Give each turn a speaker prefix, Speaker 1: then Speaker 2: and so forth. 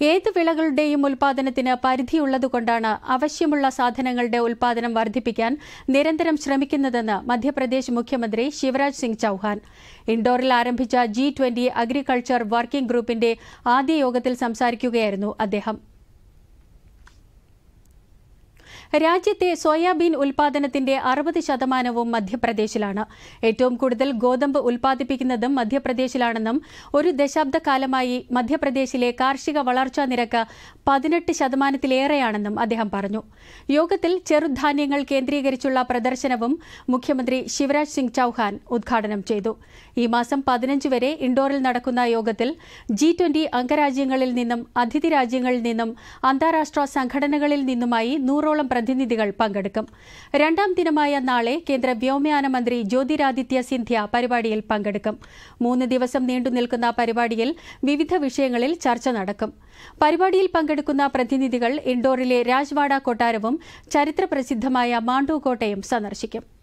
Speaker 1: ഏത് വിളകളുടെയും ഉൽപാദനത്തിന് പരിധിയുള്ളതുകൊണ്ടാണ് ആവശ്യമുള്ള സാധനങ്ങളുടെ ഉൽപാദനം വർദ്ധിപ്പിക്കാൻ നിരന്തരം ശ്രമിക്കുന്നതെന്ന് മധ്യപ്രദേശ് മുഖ്യമന്ത്രി ശിവരാജ് സിംഗ് ചൌഹാൻ. ഇൻഡോറിൽ ആരംഭിച്ച ജി ട്വന്റി അഗ്രികൾച്ചർ വർക്കിംഗ് ഗ്രൂപ്പിന്റെ ആദ്യ യോഗത്തിൽ സംസാരിക്കുകയായിരുന്നു അദ്ദേഹം. രാജ്യത്തെ സോയാബീൻ ഉൽപാദനത്തിന്റെ അറുപത് ശതമാനവും മധ്യപ്രദേശിലാണ്. ഏറ്റവും കൂടുതൽ ഗോതമ്പ് ഉൽപ്പാദിപ്പിക്കുന്നതും മധ്യപ്രദേശിലാണെന്നും ഒരു ദശാബ്ദക്കാലമായി മധ്യപ്രദേശിലെ കാർഷിക വളർച്ചാ നിരക്ക് പതിനെട്ട് ശതമാനത്തിലേറെയാണെന്നും അദ്ദേഹം പറഞ്ഞു. യോഗത്തിൽ ചെറുധാന്യങ്ങൾ കേന്ദ്രീകരിച്ചുള്ള പ്രദർശനവും മുഖ്യമന്ത്രി ശിവരാജ് സിംഗ് ചൌഹാൻ ഉദ്ഘാടനം ചെയ്തു. ഈ മാസം പതിനഞ്ച് വരെ ഇൻഡോറിൽ നടക്കുന്ന യോഗത്തിൽ ജി ട്വന്റി അംഗരാജ്യങ്ങളിൽ നിന്നും അതിഥി രാജ്യങ്ങളിൽ നിന്നും അന്താരാഷ്ട്ര സംഘടനകളിൽ നിന്നുമായി നൂറോളം പ്രതിനിധികൾ പങ്കെടുക്കും. രണ്ടാം ദിനമായ നാളെ കേന്ദ്ര വ്യോമയാന മന്ത്രി ജ്യോതിരാദിത്യ സിന്ധ്യ പരിപാടിയിൽ പങ്കെടുക്കും. മൂന്ന് ദിവസം നീണ്ടുനിൽക്കുന്ന പരിപാടിയിൽ വിവിധ വിഷയങ്ങളിൽ ചർച്ച നടക്കും. പരിപാടിയിൽ പങ്കെടുക്കുന്ന പ്രതിനിധികൾ ഇൻഡോറിലെ രാജ്വാഡ കൊട്ടാരവും ചരിത്രപ്രസിദ്ധമായ മാണ്ടു കോട്ടയും സന്ദർശിക്കും.